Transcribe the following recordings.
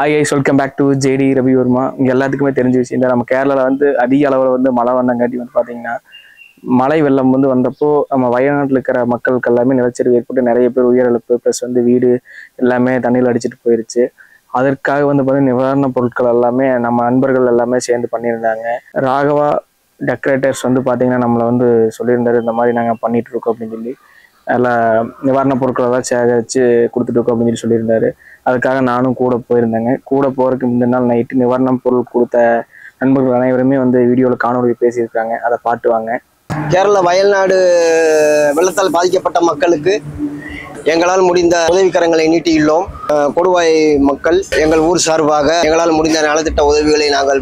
Hi guys welcome back to JD Ravi Varma இங்கே எல்லாத்துக்குமே தெரிஞ்ச விஷயம் தான் நம்ம கேரளாவில் வந்து அதிக அளவில் வந்து மழை வந்தங்காட்டி வந்து பார்த்தீங்கன்னா மழை வெள்ளம் வந்து வந்தப்போ நம்ம வயநாட்டில் இருக்கிற மக்களுக்கு எல்லாமே நிலச்சரிவு ஏற்பட்டு நிறைய பேர் உயிரிழப்பு ப்ளஸ் வந்து வீடு எல்லாமே தண்ணியில் அடிச்சிட்டு போயிருச்சு. அதற்காக வந்து பார்த்தீங்கன்னா நிவாரணப் பொருட்கள் எல்லாமே நம்ம நண்பர்கள் எல்லாமே சேர்ந்து பண்ணியிருந்தாங்க. ராகவா டெக்கரேட்டர்ஸ் வந்து பார்த்தீங்கன்னா நம்மளை வந்து சொல்லியிருந்தாரு இந்த மாதிரி நாங்கள் பண்ணிகிட்ருக்கோம் இருக்கோம் அப்படின்னு சொல்லி. நல்லா நிவாரணப் பொருட்கள் எல்லாம் சேகரித்து கொடுத்துட்டு இருக்கோம் அப்படின்னு சொல்லி சொல்லியிருந்தாரு. அதுக்காக நானும் கூட போயிருந்தேங்க. கூட போகிறதுக்கு முந்தின நாள் நைட்டு நிவாரணப் பொருள் கொடுத்த நண்பர்கள் அனைவருமே வந்து வீடியோவில் காணொலி பேசியிருக்காங்க அதை பாட்டுவாங்க கேரள வயல்நாடு வெள்ளத்தால் பாதிக்கப்பட்ட மக்களுக்கு எங்களால் முடிந்த உதவிக்கரங்களை நீட்டியுள்ளோம். கொடுவாய் மக்கள் எங்கள் ஊர் சார்பாக எங்களால் முடிந்த நலத்திட்ட உதவிகளை நாங்கள்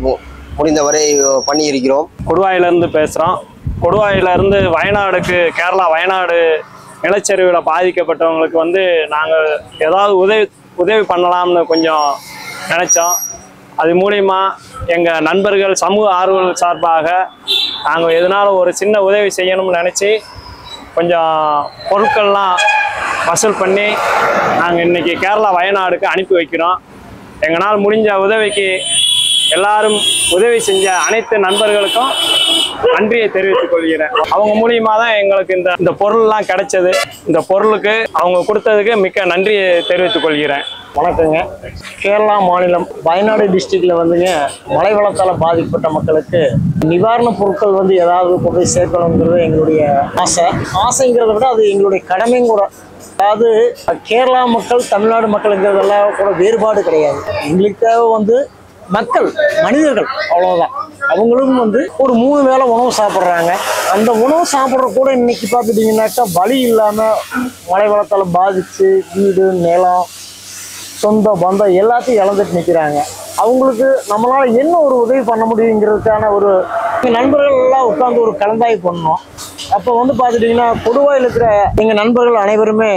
முடிந்தவரை பண்ணியிருக்கிறோம். கொடுவாயிலேருந்து பேசுகிறோம் கொடுவாயிலேருந்து வயநாடுக்கு கேரளா வயநாடு நிலச்சரிவில் பாதிக்கப்பட்டவங்களுக்கு வந்து நாங்கள் ஏதாவது உதவி உதவி பண்ணலாம்னு கொஞ்சம் நினச்சோம். அது மூலிமா எங்கள் நண்பர்கள் சமூக ஆர்வல் சார்பாக நாங்கள் எதனாலும் ஒரு சின்ன உதவி செய்யணும்னு நினச்சி கொஞ்சம் பொருட்கள்லாம் வசூல் பண்ணி நாங்கள் இன்றைக்கி கேரளா வயநாடுக்கு அனுப்பி வைக்கிறோம். எங்களால் முடிஞ்ச உதவிக்கு எல்லாரும் உதவி செஞ்ச அனைத்து நண்பர்களுக்கும் நன்றியை தெரிவித்துக் கொள்கிறேன். அவங்க மூலியமா தான் எங்களுக்கு இந்த இந்த பொருள்லாம் கிடைச்சது. இந்த பொருளுக்கு அவங்க கொடுத்ததுக்கு மிக்க நன்றியை தெரிவித்துக் கொள்கிறேன். வணக்கங்க. கேரளா மாநிலம் வயநாடு டிஸ்ட்ரிக்ட்ல வந்துங்க மழை வளத்தால் பாதிக்கப்பட்ட மக்களுக்கு நிவாரணப் பொருட்கள் வந்து ஏதாவது கொண்டு போய் சேர்க்கணுங்கிறது எங்களுடைய ஆசை. ஆசைங்கிறத விட அது எங்களுடைய கடமையும் கூட. அதாவது கேரளா மக்கள் தமிழ்நாடு மக்களுங்கிறதெல்லாம் கூட வேறுபாடு கிடையாது. எங்களுக்கு தேவை வந்து மக்கள் மனிதர்கள் அவ்வளோதான் அவங்களும் வந்து ஒரு மூணு வேளை உணவு சாப்பிட்றாங்க. அந்த உணவு சாப்பிட்ற கூட இன்னைக்கு பார்த்துட்டிங்கனாக்கா வழி இல்லாமல் மழை வளத்தால் பாதித்து வீடு நிலம் சொந்த பந்தம் எல்லாத்தையும் இழந்துட்டு நிற்கிறாங்க அவங்களுக்கு நம்மளால் என்ன ஒரு உதவி பண்ண முடியுங்கிறதுக்கான ஒரு எங்கள் நண்பர்கள் எல்லாம் உட்காந்து ஒரு கலந்தாய்வு பண்ணோம். அப்போ வந்து பார்த்துட்டிங்கன்னா பொதுவாக இருக்கிற எங்கள் நண்பர்கள் அனைவருமே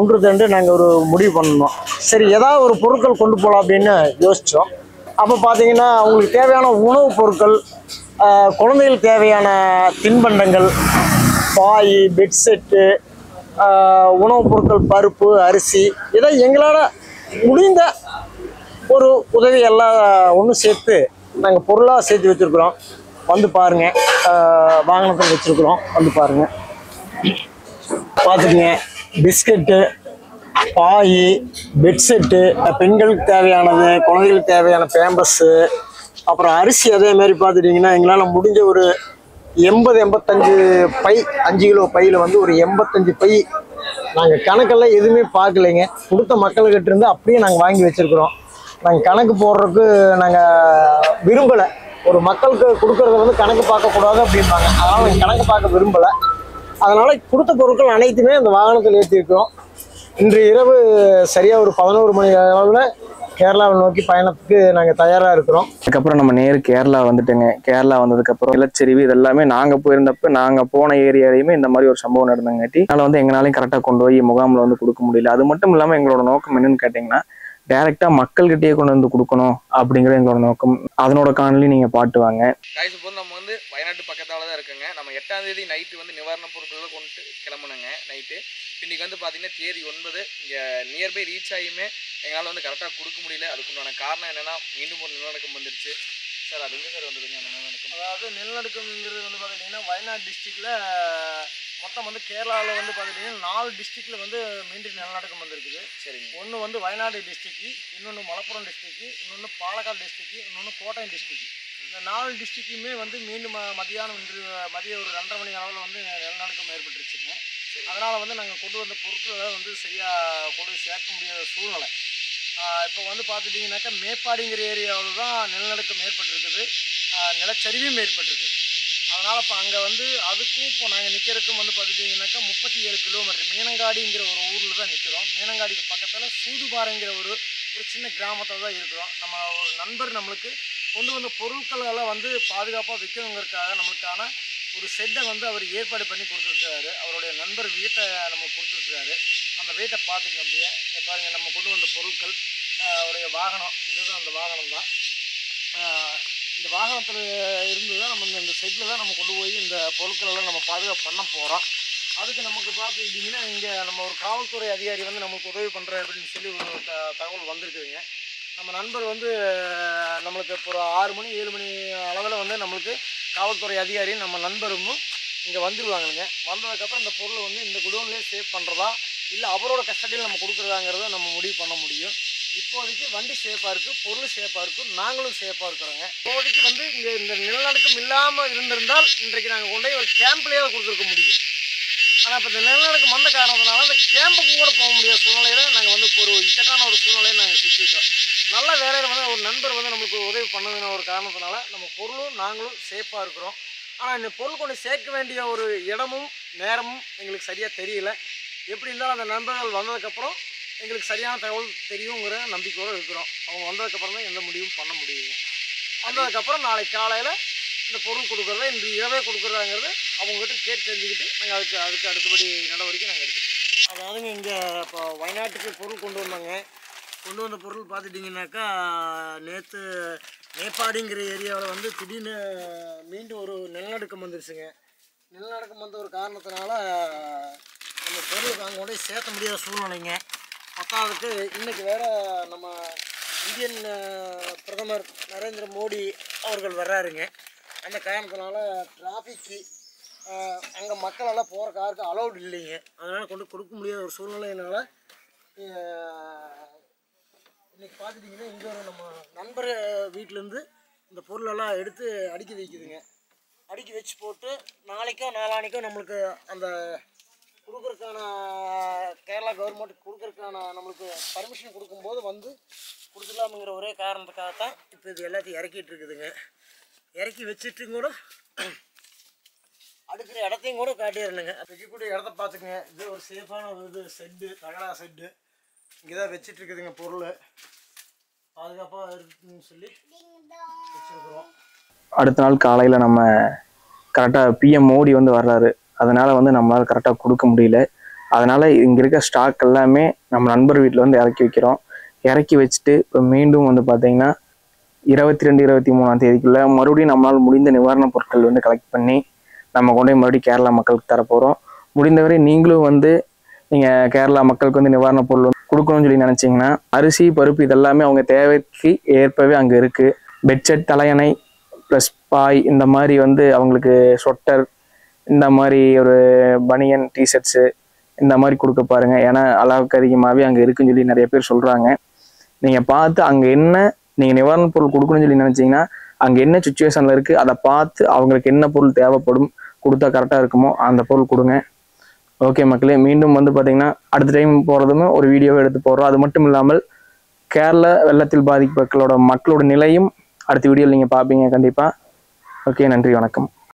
ஒன்று தண்டு நாங்கள் ஒரு முடிவு பண்ணோம். சரி ஏதாவது ஒரு பொருட்கள் கொண்டு போகலாம் அப்படின்னு யோசித்தோம் அப்போ பார்த்தீங்கன்னா அவங்களுக்கு தேவையான உணவுப் பொருட்கள் குழந்தைகளுக்கு தேவையான தின்பண்டங்கள் பாய் பெட்ஷெட்டு உணவுப் பொருட்கள் பருப்பு அரிசி இதை எங்களால் முடிந்த ஒரு உதவி எல்லாம் ஒன்று சேர்த்து நாங்கள் பொருளாக சேர்த்து வச்சுருக்குறோம். வந்து பாருங்கள் வாகனத்தில் வச்சுருக்குறோம். வந்து பாருங்கள் பார்த்துக்குங்க பிஸ்கட்டு பாய் பெட்செட்டு பெண்களுக்கு தேவையானது குழந்தைகளுக்கு தேவையான பேம்பஸ்ஸு அப்புறம் அரிசி அதே மாதிரி பார்த்துட்டிங்கன்னா எங்களால் முடிஞ்ச ஒரு எண்பது எண்பத்தஞ்சு பை அஞ்சு கிலோ பையில் வந்து ஒரு எண்பத்தஞ்சு பை நாங்கள் கணக்கெல்லாம் எதுவுமே பார்க்கலைங்க. கொடுத்த மக்கள்கிட்ட இருந்து அப்படியே நாங்கள் வாங்கி வச்சுருக்குறோம். நாங்கள் கணக்கு போடுறதுக்கு நாங்கள் விரும்பலை. ஒரு மக்களுக்கு கொடுக்கறத வந்து கணக்கு பார்க்கக்கூடாது அப்படிம்பாங்க. அதனால் நாங்கள் கணக்கு பார்க்க விரும்பலை. அதனால் கொடுத்த பொருட்கள் அனைத்துமே அந்த வாகனத்தில் ஏற்றிருக்கிறோம் இன்று இரவு சரியாக ஒரு பதினோரு மணி அளவில் கேரளாவை நோக்கி பயணத்துக்கு நாங்கள் தயாராக இருக்கிறோம். அதுக்கப்புறம் நம்ம நேரு கேரளா வந்துட்டோங்க. கேரளா வந்ததுக்கப்புறம் நிலச்சரிவு இது எல்லாமே நாங்கள் போயிருந்தப்ப நாங்கள் போன ஏரியாலையுமே இந்த மாதிரி ஒரு சம்பவம் நடந்தங்காட்டி அதனால வந்து எங்களாலையும் கரெக்டாக கொண்டு போய் முகாமில் வந்து கொடுக்க முடியல. அது மட்டும் இல்லாமல் எங்களோட நோக்கம் என்னன்னு கேட்டிங்கன்னா டைரக்டா மக்கள்கிட்டயே கொண்டு வந்து கொடுக்கணும் அப்படிங்கிற எங்களோட நோக்கம். அதனோட காணொலி நீங்க பாட்டுவாங்க காய்ஸ் இப்போ நம்ம வந்து வயநாட்டு பக்கத்தால தான் இருக்குங்க. நம்ம எட்டாம் தேதி நைட்டு வந்து நிவாரணப் பொருட்களை கொண்டு கிளம்புனங்க நைட்டு இன்னைக்கு வந்து பார்த்தீங்கன்னா தேதி ஒன்பது. இங்கே நியர்பை ரீச் ஆகியுமே எங்களால் வந்து கரெக்டாக கொடுக்க முடியல. அதுக்குண்டான காரணம் என்னன்னா மீண்டும் ஒரு நிலநடுக்கம் வந்துருச்சு. சார் அது எங்கே சார் வந்ததுங்க அந்த நிலநடுக்கம்? அதாவது நிலநடுக்கம்ங்கிறது வந்து பார்த்துட்டிங்கன்னா வயநாடு டிஸ்ட்ரிக்டில் மொத்தம் வந்து கேரளாவில் வந்து பார்த்துட்டிங்கன்னா நாலு டிஸ்ட்ரிக்டில் வந்து மீண்டும் நிலநடுக்கம் வந்திருக்குது. சரிங்க. ஒன்று வந்து வயநாடு டிஸ்ட்ரிக்ட் இன்னொன்று மலப்புரம் டிஸ்ட்ரிக்ட் இன்னொன்று பாலக்காடு டிஸ்ட்ரிக்ட் இன்னொன்று கோட்டயம் டிஸ்ட்ரிக்ட் இந்த நாலு டிஸ்ட்ரிக்ட்டுமே வந்து மீண்டும் மதியானம் இன்று மதியம் ஒரு ரெண்டரை மணி அளவில் வந்து நிலநடுக்கம் ஏற்பட்டுருச்சுங்க. அதனால் வந்து நாங்கள் கொண்டு வந்த பொருட்களை வந்து சரியாக கொண்டு சேர்க்க முடியாத சூழ்நிலை. இப்போ வந்து பார்த்துட்டிங்கனாக்கா மேப்பாடிங்கிற ஏரியாவில் தான் நிலநடுக்கம் ஏற்பட்டிருக்குது. நிலச்சரிவும் ஏற்பட்டிருக்குது. அதனால் இப்போ அங்கே வந்து அதுக்கும் இப்போ நாங்கள் நிற்கிறதுக்கும் வந்து பார்த்துட்டிங்கனாக்கா முப்பத்தி ஏழு கிலோமீட்டர் மீனங்காடிங்கிற ஒரு ஊரில் தான் நிற்கிறோம் மீனங்காடிக்கு பக்கத்தில் சூதுபாறைங்கிற ஒரு ஒரு சின்ன கிராமத்தில் தான் இருக்கிறோம். நம்ம ஒரு நண்பர் நம்மளுக்கு கொண்டு வந்த பொருட்களெல்லாம் வந்து பாதுகாப்பாக விற்கணுங்கிறதுக்காக நம்மளுக்கான ஒரு செட்டை வந்து அவர் ஏற்பாடு பண்ணி கொடுத்துருக்காரு. அவருடைய நண்பர் வீட்டை நமக்கு கொடுத்துருக்காரு. அந்த வீட்டை பார்த்துக்க அப்படியே. இங்க பாருங்க நம்ம கொண்டு வந்த பொருட்கள் அவருடைய வாகனம் இதுதான் அந்த வாகனம் தான். இந்த வாகனத்தில் இருந்து தான் நம்ம இந்த செட்டில் தான் நம்ம கொண்டு போய் இந்த பொருட்களெல்லாம் நம்ம பாதுகாப்பு பண்ண போகிறோம் அதுக்கு நமக்கு பார்த்துக்கிட்டிங்கன்னா இங்கே நம்ம ஒரு காவல்துறை அதிகாரி வந்து நமக்கு உதவி பண்ணுற அப்படின்னு சொல்லி ஒரு த தகவல் வந்திருக்குதுங்க. நம்ம நண்பர் வந்து நம்மளுக்கு இப்போ ஒரு ஆறு மணி ஏழு மணி அளவில் வந்து நம்மளுக்கு காவல்துறை அதிகாரி நம்ம நண்பரும் இங்கே வந்துடுவாங்கங்க வந்ததுக்கப்புறம் இந்த பொருளை வந்து இந்த குடோன்லேயே சேவ் பண்ணுறதா இல்லை அவரோட கஸ்டடியில் நம்ம கொடுக்குறதாங்கிறத நம்ம முடிவு பண்ண முடியும். இப்போதைக்கு வண்டி சேஃபாக இருக்குது பொருள் சேஃபாக இருக்கும் நாங்களும் சேஃபாக இருக்கிறோங்க. இப்போதைக்கு வந்து இங்கே இந்த நிலநடுக்கம் இல்லாமல் இருந்திருந்தால் இன்றைக்கு நாங்கள் கொண்டு போய் ஒரு கேம்ப்லேயே கொடுத்துருக்க முடியும். ஆனால் இப்போ இந்த நிலநடுக்கம் வந்த காரணத்தினால அந்த கேம்புக்கும் கூட போக முடியாத சூழ்நிலையில் நாங்கள் வந்து ஒரு இக்கட்டான ஒரு சூழ்நிலையை நாங்கள் சுற்றிட்டோம் நல்ல வேலையில் வந்து ஒரு நண்பர் வந்து நம்மளுக்கு உதவி பண்ணதுன ஒரு காரணத்தினால நம்ம பொருளும் நாங்களும் சேஃபாக இருக்கிறோம். ஆனால் இந்த பொருள் கொண்டு சேர்க்க வேண்டிய ஒரு இடமும் நேரமும் எங்களுக்கு சரியாக தெரியல. எப்படி இருந்தாலும் அந்த நண்பர்கள் வந்ததுக்கப்புறம் எங்களுக்கு சரியான தகவல் தெரியுங்கிற நம்பிக்கையோடு இருக்கிறோம். அவங்க வந்ததுக்கப்புறம் தான் எந்த முடிவும் பண்ண முடியும். வந்ததுக்கப்புறம் நாளைக்கு காலையில் இந்த பொருள் கொடுக்குறத இந்த இரவே கொடுக்குறதாங்கிறது அவங்ககிட்ட கேட்டு தெரிஞ்சுக்கிட்டு நாங்கள் அதுக்கு அதுக்கு அடுத்தபடி நடவடிக்கை நாங்கள் எடுத்துக்கிறோம். அதாவதுங்க இங்கே இப்போ வயநாட்டுக்கு பொருள் கொண்டு வந்தாங்க. கொண்டு வந்த பொருள் பார்த்துட்டிங்கனாக்கா நேற்று நேப்பாடிங்கிற ஏரியாவில் வந்து திடீர்னு மீண்டும் ஒரு நிலநடுக்கம் வந்துருச்சுங்க. நிலநடுக்கம் வந்த ஒரு காரணத்தினால நம்ம பொருளுக்கு அங்கே கொண்டு சேர்த்த முடியாத சூழ்நிலைங்க. பத்தாவதுக்கு இன்றைக்கி வேற நம்ம இந்தியன் பிரதமர் நரேந்திர மோடி அவர்கள் வர்றாருங்க. அந்த காரணத்தினால டிராஃபிக்கு அங்கே மக்களெல்லாம் போகிற காருக்கு அலௌடு இல்லைங்க. அதனால் கொண்டு கொடுக்க முடியாத ஒரு சூழ்நிலையினால இன்றைக்கி இன்னைக்கு பார்த்துட்டிங்கன்னா இங்கே ஒரு நம்ம நண்பர் வீட்டிலேருந்து இந்த பொருளெல்லாம் எடுத்து அடுக்கி வைக்குதுங்க. அடுக்கி வச்சு போட்டு நாளைக்கோ நாளானிக்கோ நம்மளுக்கு அந்த கொடுக்குறதுக்கான கேரளா கவர்மெண்ட் கொடுக்குறதுக்கான நம்மளுக்கு பர்மிஷன் கொடுக்கும்போது வந்து கொடுத்துடலாமுங்கிற ஒரே காரணத்துக்காக தான் இப்போ இது எல்லாத்தையும் இறக்கிட்டு இருக்குதுங்க. இறக்கி வச்சுட்டு கூட அடுக்கிற இடத்தையும் கூட காட்டிடணுங்க. வைக்கக்கூடிய இடத்த பார்த்துக்குங்க. இது ஒரு சேஃபான ஒரு இது செட்டு தகடா செட்டு இங்கே தான் வச்சுட்டு இருக்குதுங்க பொருள். பாதுகாப்பாக இருக்குன்னு சொல்லி வச்சுருக்குறோம். அடுத்த நாள் காலையில் நம்ம கரெக்டாக பிஎம் மோடி வந்து வர்றாரு. அதனால் வந்து நம்மளால் கரெக்டாக கொடுக்க முடியல. அதனால் இங்கே இருக்க ஸ்டாக் எல்லாமே நம்ம நண்பர் வீட்டில் வந்து இறக்கி வைக்கிறோம். இறக்கி வச்சுட்டு இப்போ மீண்டும் வந்து பார்த்தீங்கன்னா இருபத்தி ரெண்டு இருபத்தி மூணாம் தேதிக்குள்ளே மறுபடியும் நம்மளால் முடிந்த நிவாரணப் பொருட்கள் வந்து கலெக்ட் பண்ணி நம்ம கொண்டு மறுபடியும் கேரளா மக்களுக்கு தரப்போகிறோம் முடிந்தவரை நீங்களும் வந்து நீங்கள் கேரளா மக்களுக்கு வந்து நிவாரணப் பொருள் கொடுக்கணும்னு சொல்லி நினச்சிங்கன்னா அரிசி பருப்பு இதெல்லாமே அவங்க தேவைக்கு ஏற்பவே அங்கே இருக்குது பெட்ஷெட் தலையணை ப்ளஸ் பாய் இந்த மாதிரி வந்து அவங்களுக்கு ஸ்வெட்டர் இந்த மாதிரி ஒரு பனியன் டிஷர்ட்ஸு இந்த மாதிரி கொடுக்க பாருங்கள் ஏன்னா அளவுக்கு அதிகமாகவே அங்கே இருக்குன்னு சொல்லி நிறைய பேர் சொல்கிறாங்க நீங்கள் பார்த்து அங்கே என்ன நீங்கள் நிவாரணப் பொருள் கொடுக்கணும்னு சொல்லி நினச்சிங்கன்னா அங்கே என்ன சுச்சுவேஷனில் இருக்குது அதை பார்த்து அவங்களுக்கு என்ன பொருள் தேவைப்படும் கொடுத்தா கரெக்டாக இருக்குமோ அந்த பொருள் கொடுங்க. ஓகே மக்களே மீண்டும் வந்து பார்த்தீங்கன்னா அடுத்த டைம் போகிறதுமே ஒரு வீடியோவை எடுத்து போடுறோம். அது மட்டும் இல்லாமல் கேரள வெள்ளத்தில் பாதிப்பு மக்களோட நிலையும் அடுத்த வீடியோவில் நீங்கள் பார்ப்பீங்க கண்டிப்பாக ஓகே நன்றி வணக்கம்.